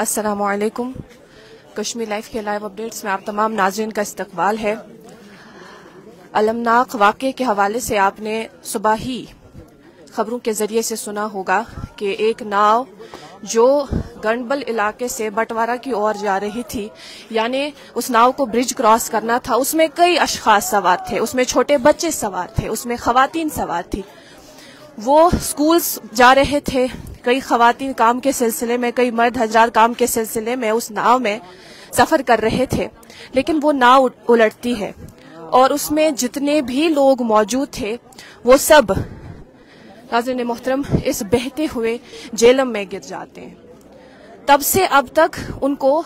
असलकुम कश्मीर लाइफ के live updates में आप तमाम नाजरन का इस्तकबाल है। अलमनाक वाक़े के हवाले से आपने सुबह ही खबरों के ज़रिए से सुना होगा कि एक नाव जो गंडबल इलाके से बंटवारा की ओर जा रही थी, यानी उस नाव को ब्रिज क्रॉस करना था, उसमें कई अशखास सवार थे, उसमें छोटे बच्चे सवार थे, उसमें खातन सवार थी। वो स्कूल्स जा रहे थे कई खातन काम के सिलसिले में, कई मर्द हज़ार काम के सिलसिले में उस नाव में सफ़र कर रहे थे, लेकिन वो नाव उलटती है और उसमें जितने भी लोग मौजूद थे, वो सब नाजरन मोहतरम इस बहते हुए जेलम में गिर जाते हैं। तब से अब तक उनको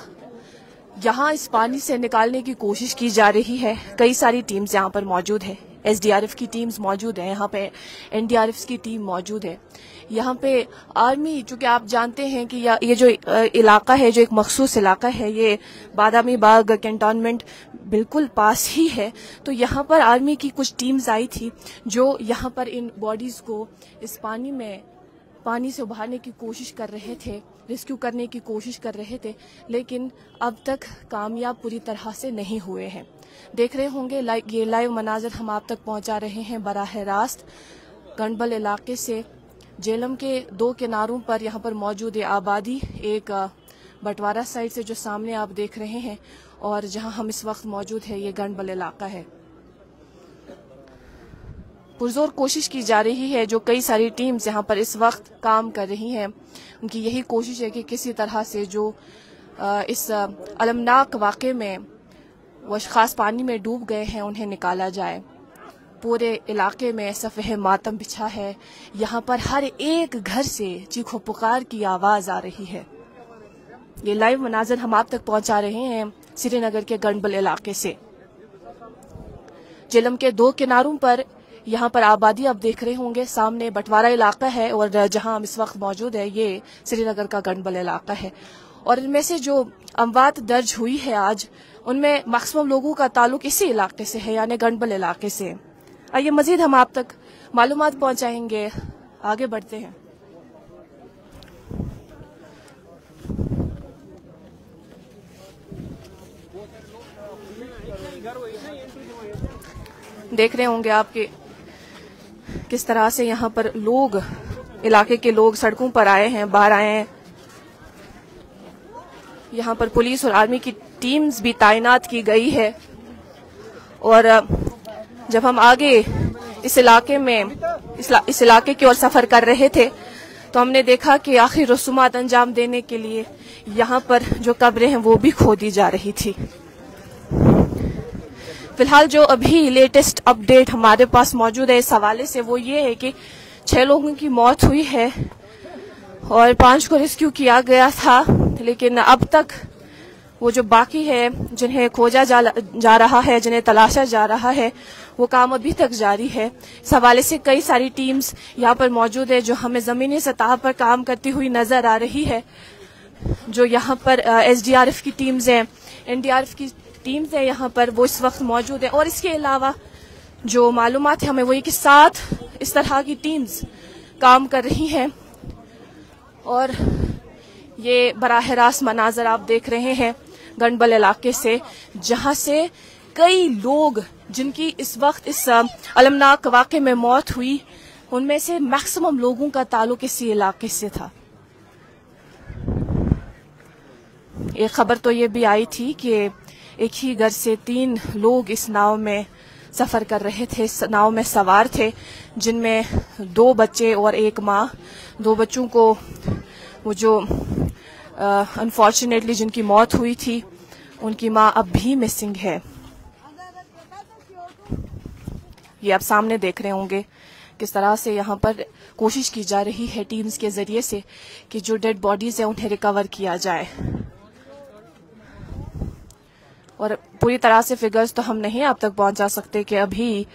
यहाँ इस पानी से निकालने की कोशिश की जा रही है। कई सारी टीम्स यहाँ पर मौजूद है। एसडीआरएफ की टीम्स मौजूद है, यहाँ पे एनडीआरएफ की टीम मौजूद है। यहाँ पे आर्मी चूँकि आप जानते हैं कि ये जो इलाका है, जो एक मखसूस इलाका है, ये बादामी बाग कैंटोनमेंट बिल्कुल पास ही है। तो यहाँ पर आर्मी की कुछ टीम्स आई थी, जो यहाँ पर इन बॉडीज को इस पानी में पानी से उभारने की कोशिश कर रहे थे रेस्क्यू करने की कोशिश कर रहे थे, लेकिन अब तक कामयाब पूरी तरह से नहीं हुए हैं। देख रहे होंगे ये लाइव मनाजर हम आप तक पहुँचा रहे हैं बराह रास्त। गंडबल इलाके से जेलम के दो किनारों पर यहाँ पर मौजूद आबादी, एक बंटवारा साइड से जो सामने आप देख रहे हैं, और जहाँ हम इस वक्त मौजूद है, ये गंडबल इलाका है। पुरजोर कोशिश की जा रही है जो कई सारी टीम्स यहाँ पर इस वक्त काम कर रही हैं। उनकी यही कोशिश है कि किसी तरह से जो इस अलमनाक वाक़े में वो खास पानी में डूब गए हैं, उन्हें निकाला जाए। पूरे इलाके में सफ़ह मातम बिछा है। यहाँ पर हर एक घर से चीखो पुकार की आवाज़ आ रही है। ये लाइव मनाजर हम आप तक पहुँचा रहे हैं श्रीनगर के गंडबल इलाके से। जेलम के दो किनारों पर यहाँ पर आबादी आप देख रहे होंगे, सामने बंटवारा इलाका है और जहाँ हम इस वक्त मौजूद है, ये श्रीनगर का गंडबल इलाका है। और इनमें से जो अमवात दर्ज हुई है आज, उनमें मैक्सिमम लोगों का ताल्लुक इसी इलाके से है, यानी गंडबल इलाके से। आइए मजीद हम आप तक मालूम पहुंचाएँगे। आगे बढ़ते हैं। देख रहे होंगे आपके किस तरह से यहाँ पर लोग इलाके के लोग सड़कों पर आए हैं बाहर आए हैं। यहाँ पर पुलिस और आर्मी की टीम्स भी तैनात की गई है। और जब हम आगे इस इलाके में इस, इलाके की ओर सफ़र कर रहे थे तो हमने देखा कि आखिर रसूमात अंजाम देने के लिए यहाँ पर जो कब्रें हैं वो भी खोदी जा रही थी। फ़िलहाल जो अभी लेटेस्ट अपडेट हमारे पास मौजूद है इस हवाले से वो ये है कि छह लोगों की मौत हुई है और पाँच को रेस्क्यू किया गया था लेकिन अब तक वो जो बाकी है जिन्हें खोजा जा, जा रहा है जिन्हें तलाशा जा रहा है वो काम अभी तक जारी है। इस हवाले से कई सारी टीम्स यहाँ पर मौजूद है जो हमें जमीनी सतह पर काम करती हुई नज़र आ रही है जो यहाँ पर एसडीआरएफ की टीम्स हैं। एनडीआरएफ की टीम्स है यहाँ पर, वो इस वक्त मौजूद है। और इसके अलावा जो मालूम है, हमें वही कि सात इस तरह की टीम्स काम कर रही हैं। और ये बराह रास्त मनाजर आप देख रहे हैं गंडबल इलाके से, जहाँ से कई लोग जिनकी इस वक्त इस अलमनाक वाक़े में मौत हुई, उनमें से मैक्सिमम लोगों का ताल्लुक इसी इलाके से था। एक खबर तो ये भी आई थी कि एक ही घर से तीन लोग इस नाव में सफ़र कर रहे थे नाव में सवार थे, जिनमें दो बच्चे और एक माँ। दो बच्चों को वो जो अनफॉर्चुनेटली जिनकी मौत हुई थी, उनकी माँ अब भी मिसिंग है। ये आप सामने देख रहे होंगे किस तरह से यहाँ पर कोशिश की जा रही है टीम्स के ज़रिए से कि जो डेड बॉडीज है उन्हें रिकवर किया जाए। और पूरी तरह से फिगर्स तो हम नहीं अब तक पहुँचा सकते कि अभी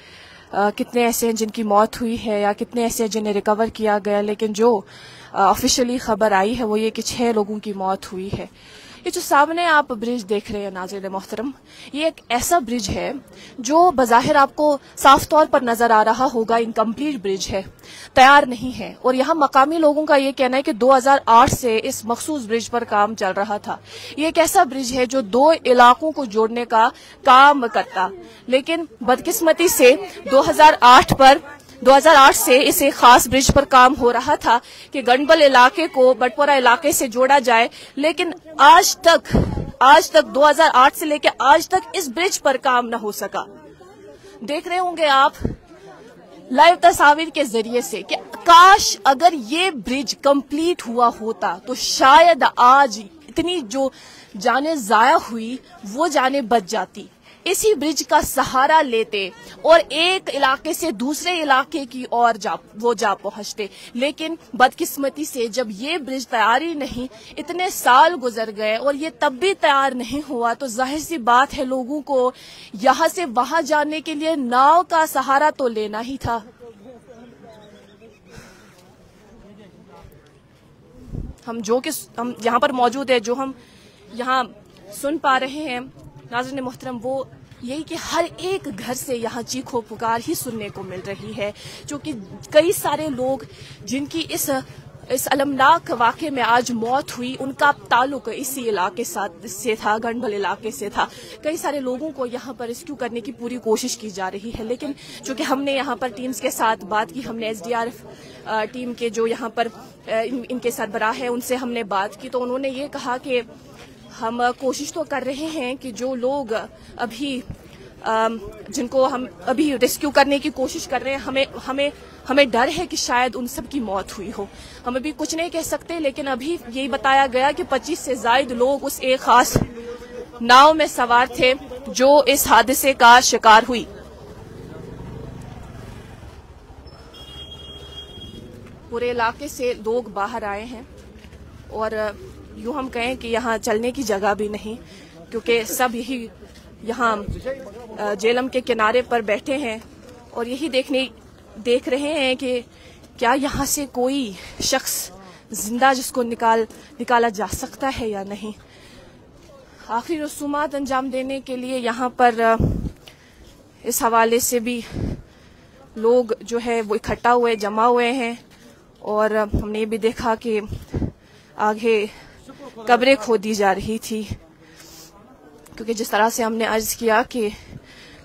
आ, कितने ऐसे हैं जिनकी मौत हुई है या कितने ऐसे हैं जिन्हें रिकवर किया गया लेकिन जो ऑफिशियली खबर आई है वो ये कि छह लोगों की मौत हुई है। ये जो सामने आप ब्रिज देख रहे हैं नाजिर मोहतरम, ये एक ऐसा ब्रिज है जो बज़ाहिर आपको साफ़ तौर पर नज़र आ रहा होगा इनकम्प्लीट ब्रिज है, तैयार नहीं है। और यहाँ मकामी लोगों का ये कहना है कि 2008 से इस मखसूस ब्रिज पर काम चल रहा था। ये एक ऐसा ब्रिज है जो दो इलाकों को जोड़ने का काम करता। लेकिन बदकिस्मती से 2008 पर 2008 से इस एक खास ब्रिज पर काम हो रहा था कि गंडबल इलाके को बटपोरा इलाके से जोड़ा जाए, लेकिन आज तक आज तक 2008 से लेकर आज तक इस ब्रिज पर काम न हो सका। देख रहे होंगे आप लाइव तस्वीर के ज़रिए से कि काश अगर ये ब्रिज कंप्लीट हुआ होता तो शायद आज इतनी जो जाने जाया हुई, वो जाने बच जाती। इसी ब्रिज का सहारा लेते और एक इलाके से दूसरे इलाके की ओर जा, वो जा पहुँचते। लेकिन बदकिस्मती से जब ये ब्रिज तैयार ही नहीं, इतने साल गुजर गए और ये तब भी तैयार नहीं हुआ तो ज़ाहिर सी बात है लोगों को यहाँ से वहाँ जाने के लिए नाव का सहारा तो लेना ही था। हम जो कि हम यहाँ पर मौजूद है, जो हम यहाँ सुन पा रहे हैं नाजरन मोहतरम वो यही कि हर एक घर से यहाँ चीखो पुकार ही सुनने को मिल रही है जो कि कई सारे लोग जिनकी इस इस अलमनाक वाक़े में आज मौत हुई उनका ताल्लुक इसी इलाके साथ से था गंडबल इलाके से था। कई सारे लोगों को यहाँ पर रेस्क्यू करने की पूरी कोशिश की जा रही है लेकिन चूँकि हमने यहाँ पर टीम्स के साथ बात की हमने एसडीआरएफ टीम के जो यहाँ पर इन, इनके सरबराह है उनसे हमने बात की तो उन्होंने ये कहा कि हम कोशिश तो कर रहे हैं कि जो लोग अभी जिनको हम अभी रेस्क्यू करने की कोशिश कर रहे हैं, हमें हमें हमें डर है कि शायद उन सब की मौत हुई हो। हम अभी कुछ नहीं कह सकते, लेकिन अभी यही बताया गया कि 25 से जायद लोग उस एक खास नाव में सवार थे, जो इस हादसे का शिकार हुई। पूरे इलाके से लोग बाहर आए हैं और यूँ हम कहें कि यहाँ चलने की जगह भी नहीं, क्योंकि सब यही यहाँ जेलम के किनारे पर बैठे हैं और यही देखने, देख रहे हैं कि क्या यहाँ से कोई शख्स ज़िंदा जिसको निकाल, निकाला जा सकता है या नहीं। आखिरी रसूमात अंजाम देने के लिए यहाँ पर इस हवाले से भी लोग जो है वो इकट्ठा हुए, जमा हुए हैं और हमने ये भी देखा कि आगे कब्रें खोदी जा रही थी। क्योंकि जिस तरह से हमने अर्ज़ किया कि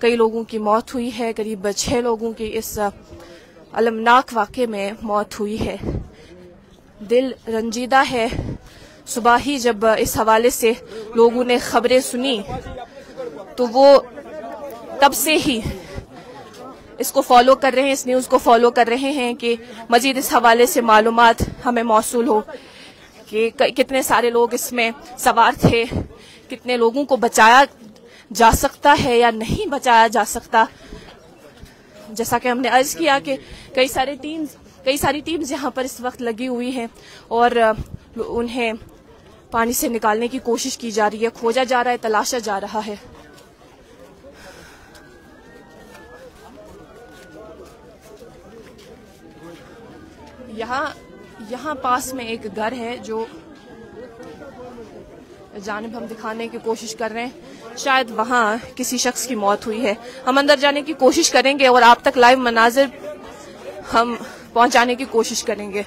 कई लोगों की मौत हुई है, करीब छह लोगों की इस अलमनाक वाक़े में मौत हुई है। दिल रंजीदा है। सुबह ही जब इस हवाले से लोगों ने खबरें सुनी तो वो तब से ही इसको फॉलो कर रहे हैं, इस न्यूज़ को फॉलो कर रहे हैं कि मजीद इस हवाले से मालूम हमें मौसू हो। कि कितने सारे लोग इसमें सवार थे, कितने लोगों को बचाया जा सकता है या नहीं बचाया जा सकता। जैसा कि हमने अर्ज़ किया कि कई सारे टीम्स कई सारी टीम्स यहाँ पर इस वक्त लगी हुई हैं और उन्हें पानी से निकालने की कोशिश की जा रही है, खोजा जा रहा है, तलाशा जा रहा है। यहाँ यहाँ पास में एक घर है जो जानब हम दिखाने की कोशिश कर रहे हैं। शायद वहाँ किसी शख्स की मौत हुई है। हम अंदर जाने की कोशिश करेंगे और आप तक लाइव मनाजिर हम पहुँचाने की कोशिश करेंगे।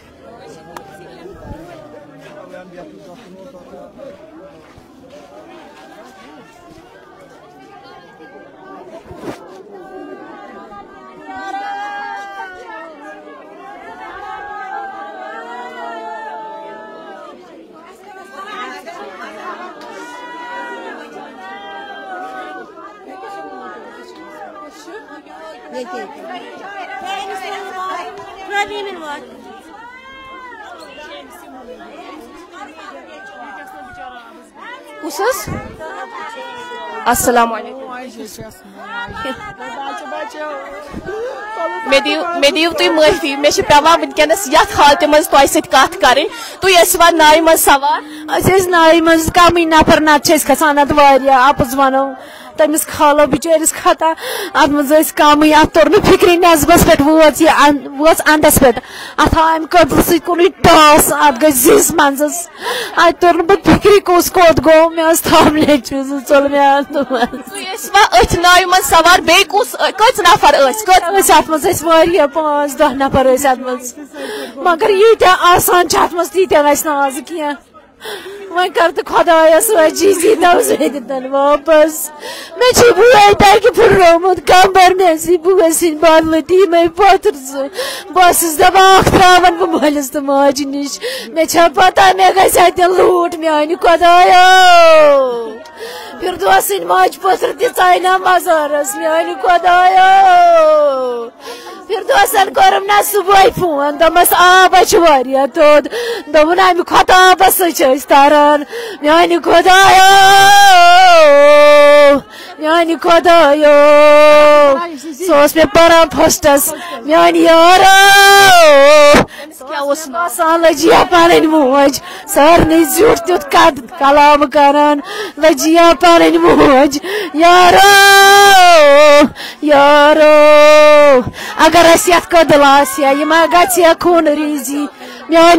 Kusas? Assalamu alaikum. मे दिव तुम माफ़ी मे पेवान वनकस ये हालत मज तुम सत कर तुम नाव मज सवार नाव मज कम नफर नत आपस वनो तमिस खालो बिचारिस खता अत मज कम अत तोर न फिक्री नजबस पे वोच यह वोच अंदस पे अत अम कदल सुन टॉस अत गई जिस मंजस अत तोर न फिक्री कुस कोत गो मे थम लेट चल मे अथ नाव मन सवार बे कुस कत नफर अत मज पाँच दह नफर अत मज मगर यीत्या आसान अत मज तीत्या आज कह वह कर तो खुदायस वजी सीधा सदन वापस मे बुए तक फुर्रोमुत कमर मे बुए सिन बदलती मे पथर बस दपा त्रावन बह मलिस तो माज नश मे पता मे गत लूट मान खुदायो फिर दोसिन माज पथर दिना मजारस मान खुदायो फिर मान खुदायो मान खुदायो सोस मे परान फस्टस मान यारो लजिया सारे झूठ तुत कद कलाम करान लजिया पन मोज यारो यारो अस यह मा गया खून रीजी मान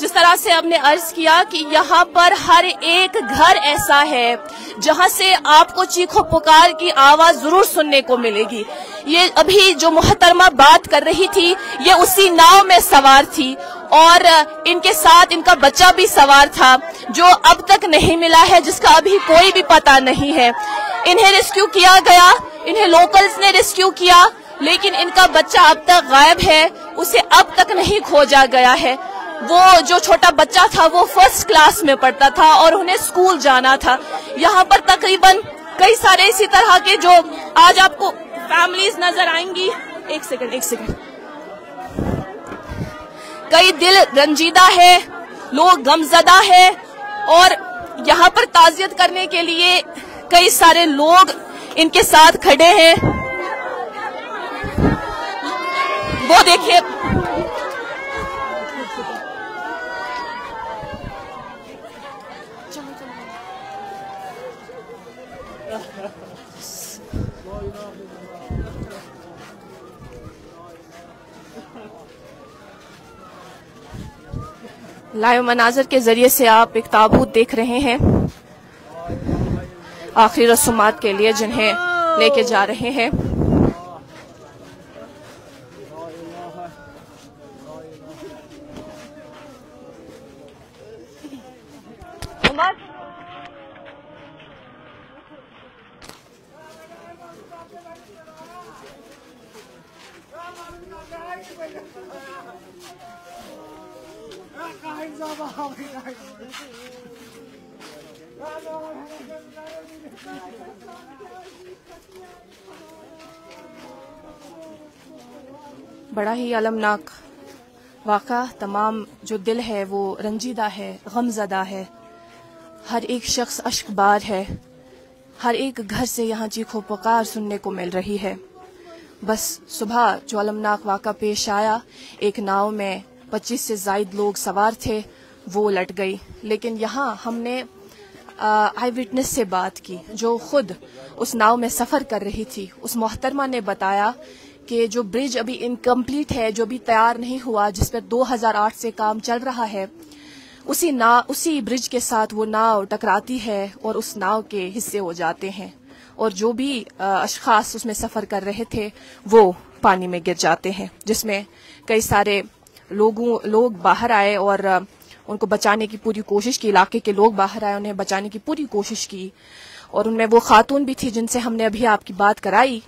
जिस तरह से आपने अर्ज़ किया कि यहाँ पर हर एक घर ऐसा है जहाँ से आपको चीखो पुकार की आवाज़ ज़रूर सुनने को मिलेगी। ये अभी जो मोहतरमा बात कर रही थी, ये उसी नाव में सवार थी और इनके साथ इनका बच्चा भी सवार था, जो अब तक नहीं मिला है, जिसका अभी कोई भी पता नहीं है। इन्हें रेस्क्यू किया गया, इन्हें लोकल्स ने रेस्क्यू किया, लेकिन इनका बच्चा अब तक गायब है, उसे अब तक नहीं खोजा गया है। वो जो छोटा बच्चा था, वो फ़र्स्ट क्लास में पढ़ता था और उन्हें स्कूल जाना था। यहाँ पर तकरीबन कई सारे इसी तरह के जो आज आपको फैमिलीज़ नज़र आएँगी। एक सेकंड एक सेकंड कई दिल रंजीदा है, लोग गमजदा है और यहाँ पर ताजियत करने के लिए कई सारे लोग इनके साथ खड़े हैं। वो देखिए लाइव मनाजर के ज़रिए से आप एक ताबूत देख रहे हैं। आखिरी रसूमात के लिए जिन्हें लेके जा रहे हैं। बड़ा ही अलमनाक वाक़ा। तमाम जो दिल है, वो रंजीदा है, गमजदा है। हर एक शख्स अश्कबार है। हर एक घर से यहाँ चीखो पुकार सुनने को मिल रही है। बस सुबह जो अलमनाक वाक़ा पेश आया, एक नाव में 25 से जायद लोग सवार थे, वो लट गई। लेकिन यहाँ हमने आई विटनेस से बात की, जो खुद उस नाव में सफ़र कर रही थी। उस मोहतरमा ने बताया कि जो ब्रिज अभी इनकम्प्लीट है, जो अभी तैयार नहीं हुआ, जिस पर 2008 से काम चल रहा है, उसी नाव उसी ब्रिज के साथ वो नाव टकराती है और उस नाव के हिस्से हो जाते हैं। और जो भी अशखास उसमें सफ़र कर रहे थे, वो पानी में गिर जाते हैं, जिसमें कई सारे लोगों, लोग बाहर आए और उनको बचाने की पूरी कोशिश की, इलाके के लोग बाहर आए, उन्हें बचाने की पूरी कोशिश की। और उनमें वो खातून भी थी जिनसे हमने अभी आपकी बात कराई।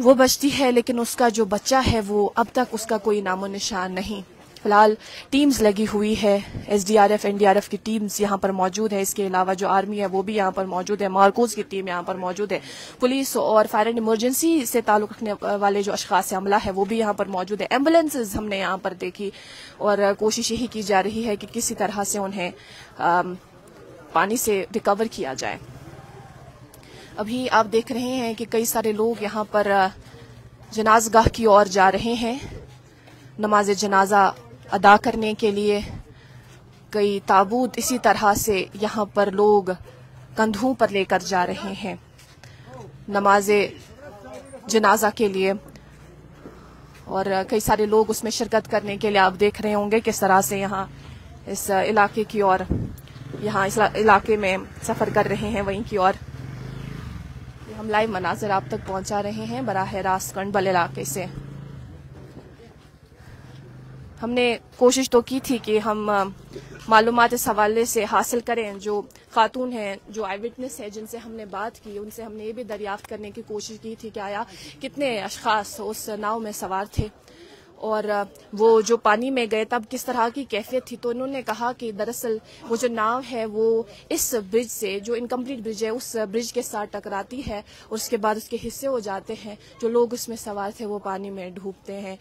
वो बचती है, लेकिन उसका जो बच्चा है, वो अब तक उसका कोई नामो निशान नहीं। फ़िलहाल टीम्स लगी हुई है। एसडीआरएफ, एनडीआरएफ की टीम्स यहाँ पर मौजूद है। इसके अलावा जो आर्मी है, वो भी यहाँ पर मौजूद है। मार्कोज की टीम यहाँ पर मौजूद है। पुलिस और फायर एंड इमरजेंसी से ताल्लुक रखने वाले जो अशखास अमला है, वो भी यहाँ पर मौजूद है। एम्बुलेंसेज हमने यहाँ पर देखी और कोशिश यही की जा रही है कि किसी तरह से उन्हें पानी से रिकवर किया जाए। अभी आप देख रहे हैं कि कई सारे लोग यहाँ पर, जनाजगाह की ओर जा रहे हैं। नमाज़ जनाजा अदा करने के लिए कई ताबूत इसी तरह से यहाँ पर लोग कंधों पर लेकर जा रहे हैं। नमाज़ जनाजा के लिए और कई सारे लोग उसमें शिरकत करने के लिए आप देख रहे होंगे किस तरह से यहाँ इस इलाके की ओर, यहाँ इस इलाके में सफ़र कर रहे हैं वहीं की ओर। हम लाइव मनाजर आप तक पहुँचा रहे हैं बराह रास्त कंडबल इलाके से। हमने कोशिश तो की थी कि हम मालूम इस हवाले से हासिल करें। जो खातून हैं, जो आई विटनेस है, जिनसे हमने बात की, उनसे हमने ये भी दरियाफ्त करने की कोशिश की थी कि आया कितने अशखास उस नाव में सवार थे। और वो जो पानी में गए, तब किस तरह की कैफियत थी? तो उन्होंने कहा कि दरअसल वो जो नाव है, वो इस ब्रिज से, जो इनकम्प्लीट ब्रिज है, उस ब्रिज के साथ टकराती है और उसके बाद उसके हिस्से हो जाते हैं। जो लोग उसमें सवार थे, वो पानी में डूबते हैं।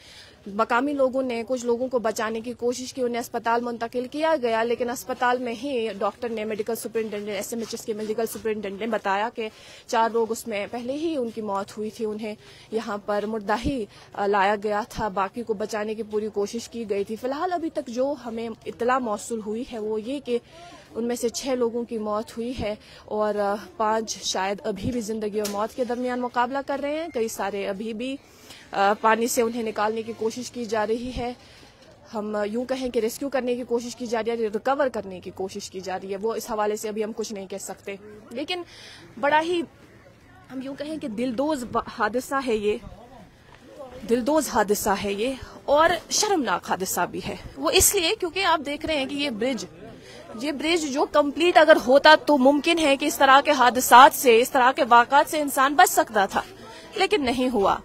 मकामी लोगों ने, कुछ लोगों को बचाने की कोशिश की, उन्हें अस्पताल मुंतकिल किया गया, लेकिन अस्पताल में ही डॉक्टर ने, medical superintendent S M H S के मेडिकल सुपरिटेंडेंट ने बताया कि चार लोग उसमें पहले ही उनकी मौत हुई थी, उन्हें यहाँ पर मुर्दा ही लाया गया था, बाकी को बचाने की पूरी कोशिश की गई थी। फ़िलहाल अभी तक जो हमें इतला मौसू हुई है, वो ये कि उनमें से छह लोगों की मौत हुई है और पाँच शायद अभी भी ज़िंदगी और मौत के दरमियान मुकाबला कर रहे हैं। कई सारे अभी भी पानी से उन्हें निकालने की कोशिश की जा रही है। हम यूँ कहें कि रेस्क्यू करने की कोशिश की जा रही है, रिकवर करने की कोशिश की जा रही है। वो इस हवाले से अभी हम कुछ नहीं कह सकते। लेकिन बड़ा ही, हम यूँ कहें कि दिलदोज हादसा है ये। दिलदोज हादसा है ये और शर्मनाक हादसा भी है। वो इसलिए क्योंकि आप देख रहे हैं कि ये ब्रिज ये ब्रिज जो कंप्लीट अगर होता तो मुमकिन है कि इस तरह के हादसा से, इस तरह के वाकत से इंसान बच सकता था, लेकिन नहीं हुआ।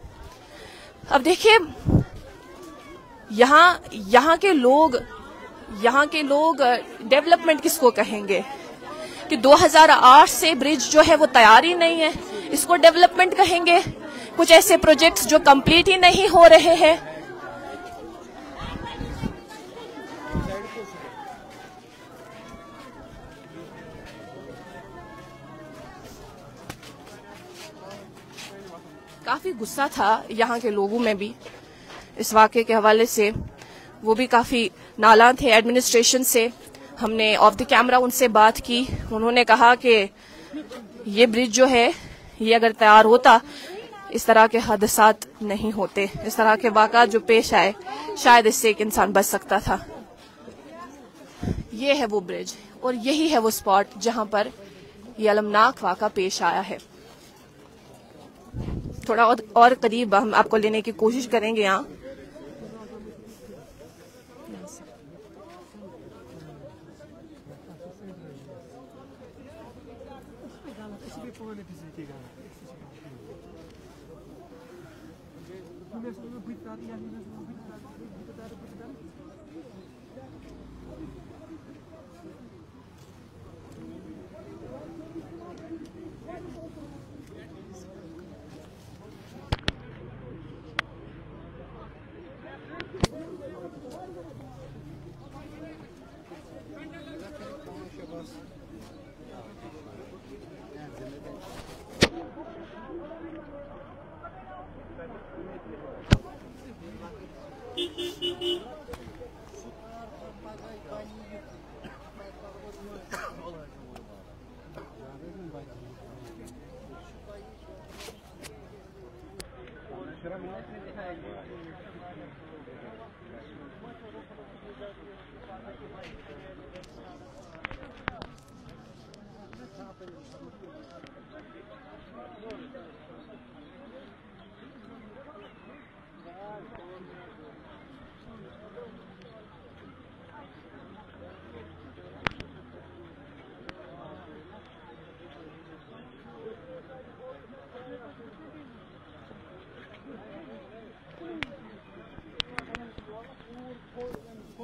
अब देखिए, यहाँ यहाँ के लोग, यहाँ के लोग डेवलपमेंट किसको कहेंगे? कि 2008 से ब्रिज जो है वो तैयार ही नहीं है। इसको डेवलपमेंट कहेंगे। कुछ ऐसे प्रोजेक्ट्स जो कंप्लीट ही नहीं हो रहे हैं। काफ़ी गुस्सा था यहाँ के लोगों में भी। इस वाक्य के हवाले से वो भी काफ़ी नाला थे एडमिनिस्ट्रेशन से। हमने ऑफ़ द कैमरा उनसे बात की। उन्होंने कहा कि ये ब्रिज जो है, ये अगर तैयार होता, इस तरह के हादसा नहीं होते। इस तरह के वाक़ा जो पेश आए, शायद इससे एक इंसान बच सकता था। ये है वो ब्रिज और यही है वो स्पॉट जहाँ पर ये अलमनाक वाक़ा पेश आया है। थोड़ा और, और करीब हम आपको लेने की कोशिश करेंगे यहाँ।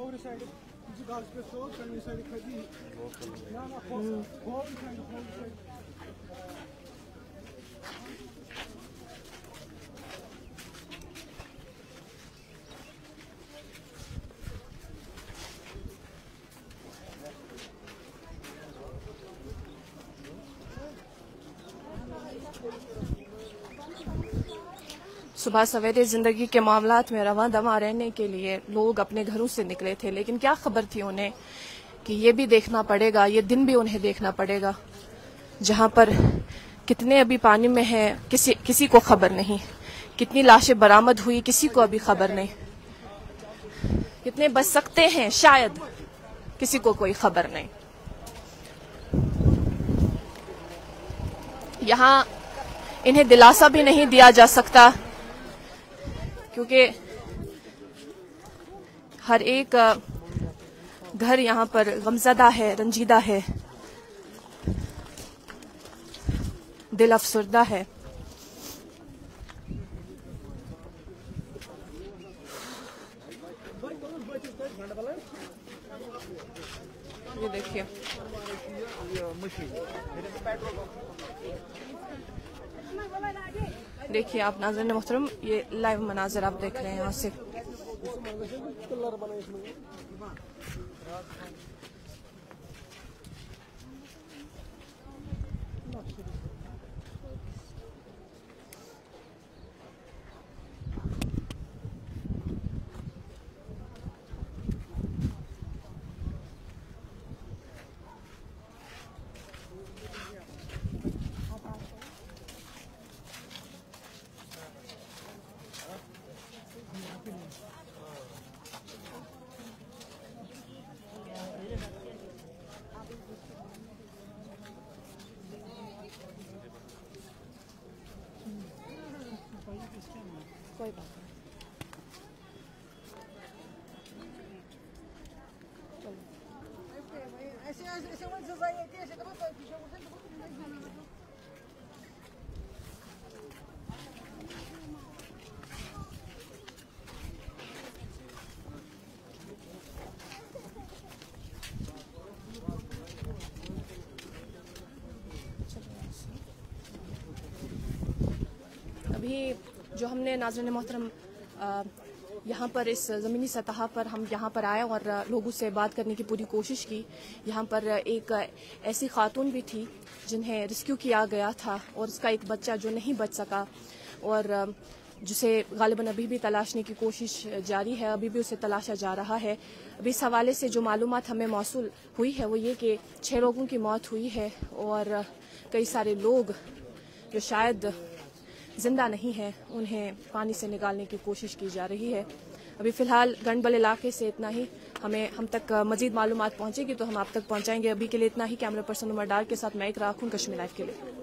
Doğru saydı. Bizi gazete soğuk, sen mesela kadi. Na na, kol, kol saydı, kol saydı. सुबह सवेरे ज़िंदगी के मामला में रवा दवा रहने के लिए लोग अपने घरों से निकले थे, लेकिन क्या खबर थी उन्हें कि ये भी देखना पड़ेगा, ये दिन भी उन्हें देखना पड़ेगा, जहाँ पर कितने अभी पानी में है, किसी किसी को खबर नहीं। कितनी लाशें बरामद हुई, किसी को अभी खबर नहीं। कितने बच सकते हैं, शायद किसी को कोई खबर नहीं। यहाँ इन्हें दिलासा भी नहीं दिया जा सकता। क्योंकि हर एक घर यहाँ पर गमजदा है, रंजीदा है, दिल अफसरदा है। ये देखिए। देखिए आप नाजरन मोहतरम ये लाइव मनाजर आप देख रहे हैं यहाँ से। कोई बात नहीं। अभी जो हमने नाजरन मोहतरम यहाँ पर इस ज़मीनी सतह पर हम यहाँ पर आए और लोगों से बात करने की पूरी कोशिश की। यहाँ पर एक ऐसी खातून भी थी जिन्हें रेस्क्यू किया गया था और उसका एक बच्चा जो नहीं बच सका और जिसे गालिबा अभी भी तलाशने की कोशिश जारी है, अभी भी उसे तलाशा जा रहा है। अभी इस हवाले से जो मालूम हमें मौसू हुई है वो ये कि छः लोगों की मौत हुई है और कई सारे लोग जो शायद ज़िंदा नहीं है, उन्हें पानी से निकालने की कोशिश की जा रही है। अभी फ़िलहाल गंडबल इलाके से इतना ही। हमें, हम तक मजीद मालूम पहुंचेगी तो हम आप तक पहुंचाएँगे। अभी के लिए इतना ही। कैमरा पर्सन उमर डार के साथ मैं एक राखून कश्मीर लाइफ के लिए।